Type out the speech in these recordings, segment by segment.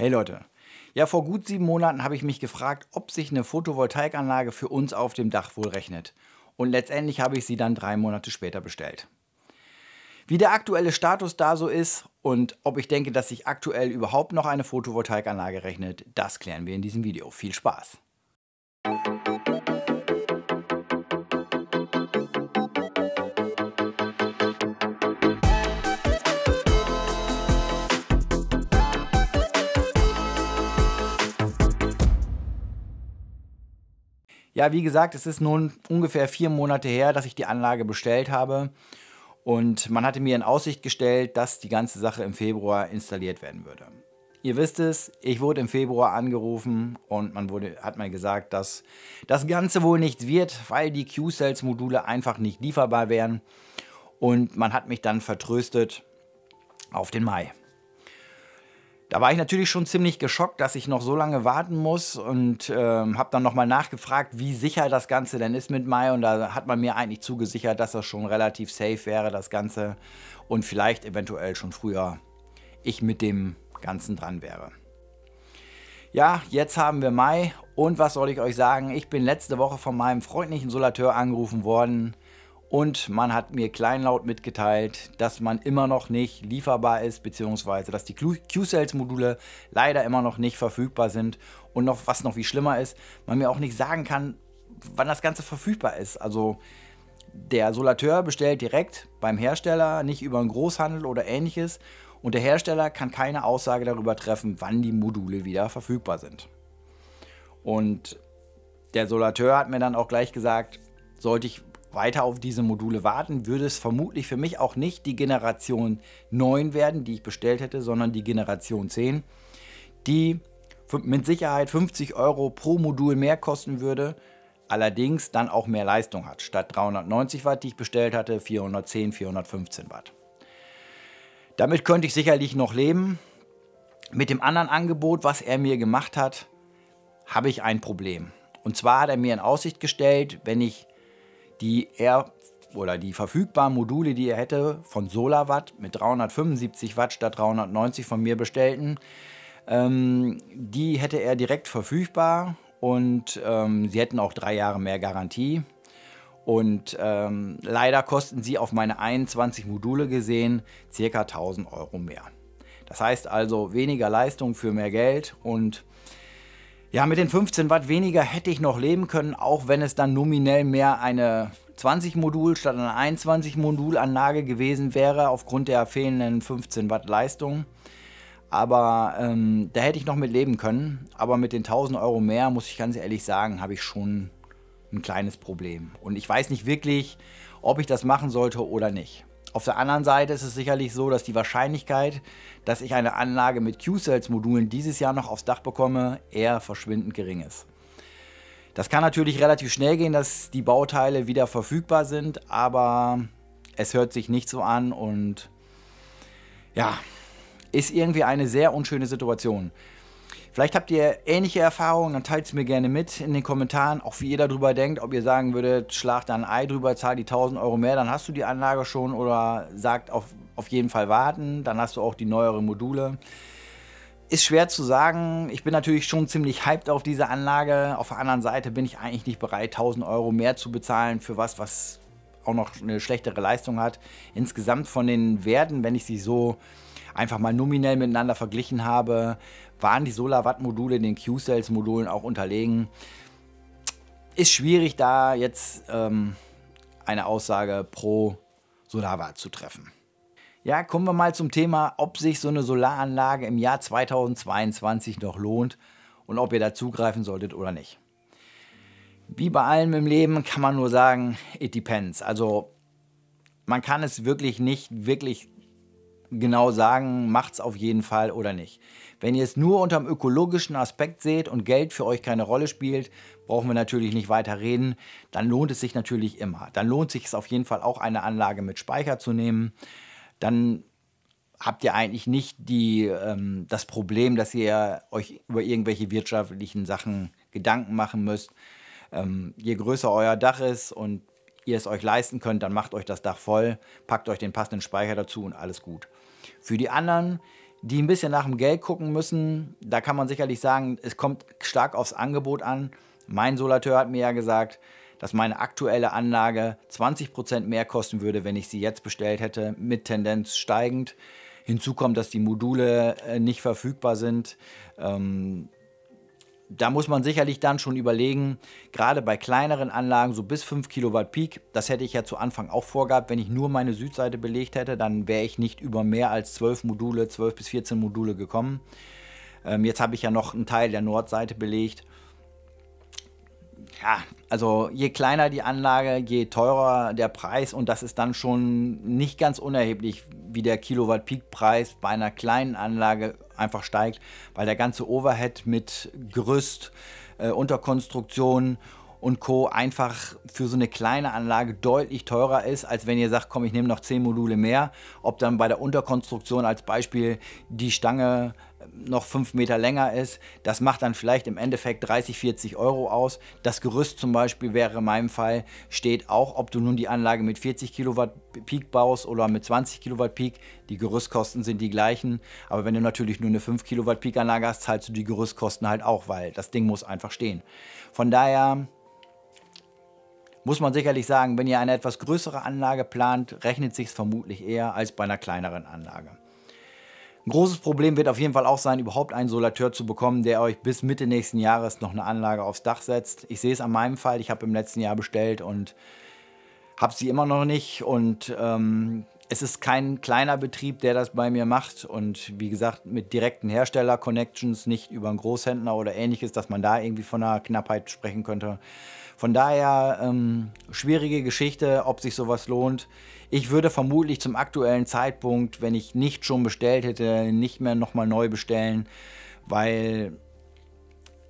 Hey Leute, ja vor gut sieben Monaten habe ich mich gefragt, ob sich eine Photovoltaikanlage für uns auf dem Dach wohl rechnet. Und letztendlich habe ich sie dann drei Monate später bestellt. Wie der aktuelle Status da so ist und ob ich denke, dass sich aktuell überhaupt noch eine Photovoltaikanlage rechnet, das klären wir in diesem Video. Viel Spaß! Ja, wie gesagt, es ist nun ungefähr vier Monate her, dass ich die Anlage bestellt habe. Und man hatte mir in Aussicht gestellt, dass die ganze Sache im Februar installiert werden würde. Ihr wisst es, ich wurde im Februar angerufen und man wurde, hat mir gesagt, dass das Ganze wohl nichts wird, weil die Q-Cells-Module einfach nicht lieferbar wären. Und man hat mich dann vertröstet auf den Mai. Da war ich natürlich schon ziemlich geschockt, dass ich noch so lange warten muss und ähm, habe dann nochmal nachgefragt, wie sicher das Ganze denn ist mit Mai. Und da hat man mir eigentlich zugesichert, dass das schon relativ safe wäre, das Ganze. Und vielleicht eventuell schon früher ich mit dem Ganzen dran wäre. Ja, jetzt haben wir Mai und was soll ich euch sagen? Ich bin letzte Woche von meinem freundlichen Solateur angerufen worden und man hat mir kleinlaut mitgeteilt, dass man immer noch nicht lieferbar ist, beziehungsweise dass die Q-Cells-Module leider immer noch nicht verfügbar sind. Und noch, was noch viel schlimmer ist, man mir auch nicht sagen kann, wann das Ganze verfügbar ist. Also der Solateur bestellt direkt beim Hersteller, nicht über einen Großhandel oder ähnliches. Und der Hersteller kann keine Aussage darüber treffen, wann die Module wieder verfügbar sind. Und der Solateur hat mir dann auch gleich gesagt, sollte ich weiter auf diese Module warten, würde es vermutlich für mich auch nicht die Generation 9 werden, die ich bestellt hätte, sondern die Generation 10, die mit Sicherheit 50 Euro pro Modul mehr kosten würde, allerdings dann auch mehr Leistung hat. Statt 390 Watt, die ich bestellt hatte, 410, 415 Watt. Damit könnte ich sicherlich noch leben. Mit dem anderen Angebot, was er mir gemacht hat, habe ich ein Problem. Und zwar hat er mir in Aussicht gestellt, wenn ich die er oder die verfügbaren Module, die er hätte von SolarWatt mit 375 Watt statt 390 von mir bestellten, ähm, die hätte er direkt verfügbar und ähm, sie hätten auch drei Jahre mehr Garantie. Und ähm, leider kosten sie auf meine 21 Module gesehen ca. 1000 Euro mehr. Das heißt also weniger Leistung für mehr Geld und ja, mit den 15 Watt weniger hätte ich noch leben können, auch wenn es dann nominell mehr eine 20 Modul statt eine 21 Modul Anlage gewesen wäre, aufgrund der fehlenden 15 Watt Leistung. Aber ähm, da hätte ich noch mit leben können. Aber mit den 1000 Euro mehr, muss ich ganz ehrlich sagen, habe ich schon ein kleines Problem. Und ich weiß nicht wirklich, ob ich das machen sollte oder nicht. Auf der anderen Seite ist es sicherlich so, dass die Wahrscheinlichkeit, dass ich eine Anlage mit Q-Cells-Modulen dieses Jahr noch aufs Dach bekomme, eher verschwindend gering ist. Das kann natürlich relativ schnell gehen, dass die Bauteile wieder verfügbar sind, aber es hört sich nicht so an und ja, ist irgendwie eine sehr unschöne Situation. Vielleicht habt ihr ähnliche Erfahrungen, dann teilt es mir gerne mit in den Kommentaren, auch wie ihr darüber denkt, ob ihr sagen würdet, schlag da ein Ei drüber, zahl die 1000 Euro mehr, dann hast du die Anlage schon oder sagt auf, auf jeden Fall warten, dann hast du auch die neueren Module. Ist schwer zu sagen. Ich bin natürlich schon ziemlich hyped auf diese Anlage. Auf der anderen Seite bin ich eigentlich nicht bereit, 1000 Euro mehr zu bezahlen für was, was auch noch eine schlechtere Leistung hat. Insgesamt von den Werten, wenn ich sie so einfach mal nominell miteinander verglichen habe, waren die SolarWatt-Module den Q-Cells-Modulen auch unterlegen. Ist schwierig, da jetzt ähm, eine Aussage pro SolarWatt zu treffen. Ja, kommen wir mal zum Thema, ob sich so eine Solaranlage im Jahr 2022 noch lohnt und ob ihr da zugreifen solltet oder nicht. Wie bei allem im Leben kann man nur sagen, it depends. Also man kann es wirklich nicht wirklich genau sagen, macht es auf jeden Fall oder nicht. Wenn ihr es nur unter dem ökologischen Aspekt seht und Geld für euch keine Rolle spielt, brauchen wir natürlich nicht weiter reden. Dann lohnt es sich natürlich immer. Dann lohnt sich es auf jeden Fall auch eine Anlage mit Speicher zu nehmen. Dann habt ihr eigentlich nicht die, ähm, das Problem, dass ihr euch über irgendwelche wirtschaftlichen Sachen Gedanken machen müsst. Ähm, je größer euer Dach ist und ihr es euch leisten könnt, dann macht euch das Dach voll, packt euch den passenden Speicher dazu und alles gut. Für die anderen, die ein bisschen nach dem Geld gucken müssen, da kann man sicherlich sagen, es kommt stark aufs Angebot an. Mein Solateur hat mir ja gesagt, dass meine aktuelle Anlage 20% mehr kosten würde, wenn ich sie jetzt bestellt hätte, mit Tendenz steigend. Hinzu kommt, dass die Module äh, nicht verfügbar sind. Ähm, da muss man sicherlich dann schon überlegen, gerade bei kleineren Anlagen, so bis 5 Kilowatt Peak, das hätte ich ja zu Anfang auch vorgehabt, wenn ich nur meine Südseite belegt hätte, dann wäre ich nicht über mehr als 12 Module, 12 bis 14 Module gekommen. Ähm, jetzt habe ich ja noch einen Teil der Nordseite belegt ja, also je kleiner die Anlage, je teurer der Preis und das ist dann schon nicht ganz unerheblich, wie der Kilowatt-Peak-Preis bei einer kleinen Anlage einfach steigt, weil der ganze Overhead mit Gerüst, äh, Unterkonstruktion und Co. einfach für so eine kleine Anlage deutlich teurer ist, als wenn ihr sagt, komm, ich nehme noch 10 Module mehr. Ob dann bei der Unterkonstruktion als Beispiel die Stange noch 5 Meter länger ist, das macht dann vielleicht im Endeffekt 30, 40 Euro aus. Das Gerüst zum Beispiel wäre in meinem Fall, steht auch, ob du nun die Anlage mit 40 Kilowatt Peak baust oder mit 20 Kilowatt Peak, die Gerüstkosten sind die gleichen. Aber wenn du natürlich nur eine 5 Kilowatt Peak Anlage hast, zahlst du die Gerüstkosten halt auch, weil das Ding muss einfach stehen. Von daher muss man sicherlich sagen, wenn ihr eine etwas größere Anlage plant, rechnet sich es vermutlich eher als bei einer kleineren Anlage. Ein großes Problem wird auf jeden Fall auch sein, überhaupt einen Solateur zu bekommen, der euch bis Mitte nächsten Jahres noch eine Anlage aufs Dach setzt. Ich sehe es an meinem Fall, ich habe im letzten Jahr bestellt und habe sie immer noch nicht und ähm, es ist kein kleiner Betrieb, der das bei mir macht und wie gesagt mit direkten Hersteller-Connections, nicht über einen Großhändler oder ähnliches, dass man da irgendwie von einer Knappheit sprechen könnte. Von daher ähm, schwierige Geschichte, ob sich sowas lohnt. Ich würde vermutlich zum aktuellen Zeitpunkt, wenn ich nicht schon bestellt hätte, nicht mehr nochmal neu bestellen, weil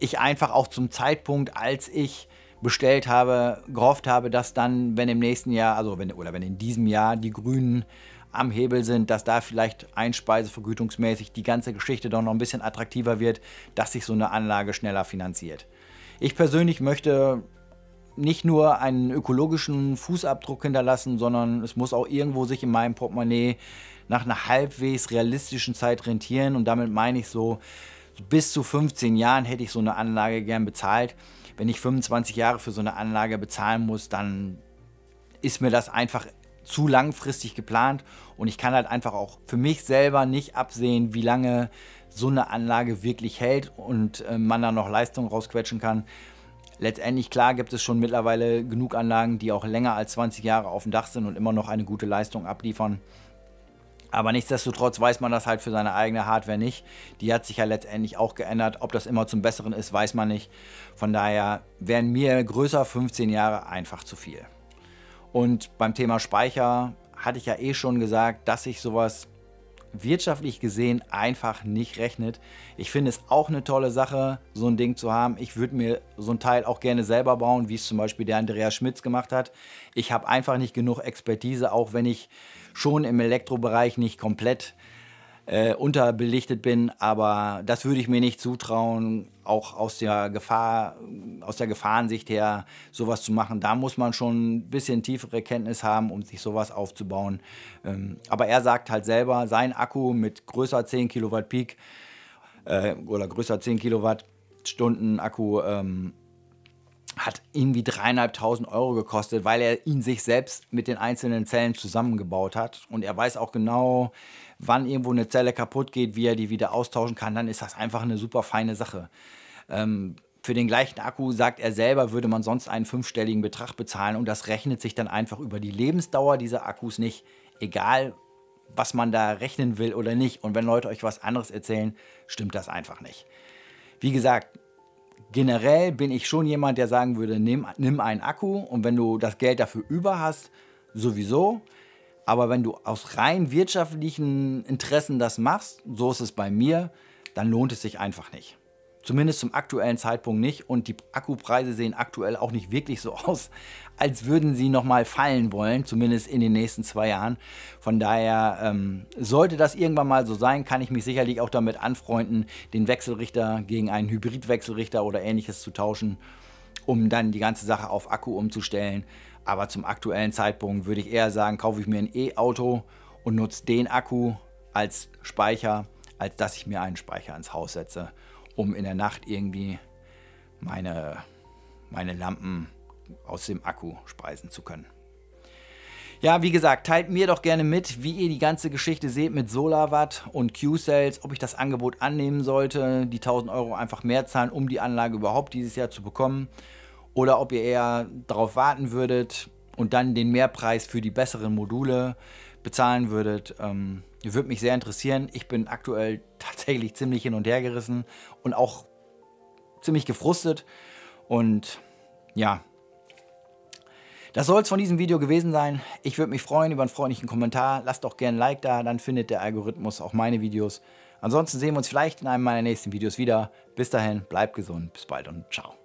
ich einfach auch zum Zeitpunkt, als ich bestellt habe, gehofft habe, dass dann, wenn im nächsten Jahr, also wenn, oder wenn in diesem Jahr die Grünen am Hebel sind, dass da vielleicht einspeisevergütungsmäßig die ganze Geschichte doch noch ein bisschen attraktiver wird, dass sich so eine Anlage schneller finanziert. Ich persönlich möchte nicht nur einen ökologischen Fußabdruck hinterlassen, sondern es muss auch irgendwo sich in meinem Portemonnaie nach einer halbwegs realistischen Zeit rentieren. Und damit meine ich so, bis zu 15 Jahren hätte ich so eine Anlage gern bezahlt. Wenn ich 25 Jahre für so eine Anlage bezahlen muss, dann ist mir das einfach zu langfristig geplant und ich kann halt einfach auch für mich selber nicht absehen, wie lange so eine Anlage wirklich hält und äh, man da noch Leistung rausquetschen kann. Letztendlich, klar, gibt es schon mittlerweile genug Anlagen, die auch länger als 20 Jahre auf dem Dach sind und immer noch eine gute Leistung abliefern. Aber nichtsdestotrotz weiß man das halt für seine eigene Hardware nicht. Die hat sich ja letztendlich auch geändert. Ob das immer zum Besseren ist, weiß man nicht. Von daher wären mir größer 15 Jahre einfach zu viel. Und beim Thema Speicher hatte ich ja eh schon gesagt, dass ich sowas wirtschaftlich gesehen einfach nicht rechnet. Ich finde es auch eine tolle Sache, so ein Ding zu haben. Ich würde mir so ein Teil auch gerne selber bauen, wie es zum Beispiel der Andreas Schmitz gemacht hat. Ich habe einfach nicht genug Expertise, auch wenn ich schon im Elektrobereich nicht komplett äh, unterbelichtet bin, aber das würde ich mir nicht zutrauen, auch aus der Gefahr, aus der Gefahrensicht her, sowas zu machen. Da muss man schon ein bisschen tiefere Kenntnis haben, um sich sowas aufzubauen. Ähm, aber er sagt halt selber, sein Akku mit größer 10 Kilowatt Peak äh, oder größer 10 Kilowattstunden Akku ähm, hat irgendwie dreieinhalbtausend Euro gekostet, weil er ihn sich selbst mit den einzelnen Zellen zusammengebaut hat. Und er weiß auch genau, wann irgendwo eine Zelle kaputt geht, wie er die wieder austauschen kann. Dann ist das einfach eine super feine Sache. Ähm, für den gleichen Akku, sagt er selber, würde man sonst einen fünfstelligen Betrag bezahlen und das rechnet sich dann einfach über die Lebensdauer dieser Akkus nicht, egal was man da rechnen will oder nicht. Und wenn Leute euch was anderes erzählen, stimmt das einfach nicht. Wie gesagt, generell bin ich schon jemand, der sagen würde, nimm, nimm einen Akku und wenn du das Geld dafür über hast, sowieso. Aber wenn du aus rein wirtschaftlichen Interessen das machst, so ist es bei mir, dann lohnt es sich einfach nicht. Zumindest zum aktuellen Zeitpunkt nicht. Und die Akkupreise sehen aktuell auch nicht wirklich so aus, als würden sie nochmal fallen wollen, zumindest in den nächsten zwei Jahren. Von daher ähm, sollte das irgendwann mal so sein, kann ich mich sicherlich auch damit anfreunden, den Wechselrichter gegen einen Hybridwechselrichter oder ähnliches zu tauschen, um dann die ganze Sache auf Akku umzustellen. Aber zum aktuellen Zeitpunkt würde ich eher sagen, kaufe ich mir ein E-Auto und nutze den Akku als Speicher als dass ich mir einen Speicher ins Haus setze, um in der Nacht irgendwie meine, meine Lampen aus dem Akku speisen zu können. Ja, wie gesagt, teilt mir doch gerne mit, wie ihr die ganze Geschichte seht mit SolarWatt und Q-Cells, ob ich das Angebot annehmen sollte, die 1000 Euro einfach mehr zahlen, um die Anlage überhaupt dieses Jahr zu bekommen. Oder ob ihr eher darauf warten würdet und dann den Mehrpreis für die besseren Module bezahlen würdet. Ähm, würde mich sehr interessieren. Ich bin aktuell tatsächlich ziemlich hin und her gerissen und auch ziemlich gefrustet. Und ja, das soll es von diesem Video gewesen sein. Ich würde mich freuen über einen freundlichen Kommentar. Lasst doch gerne ein Like da, dann findet der Algorithmus auch meine Videos. Ansonsten sehen wir uns vielleicht in einem meiner nächsten Videos wieder. Bis dahin, bleibt gesund, bis bald und ciao.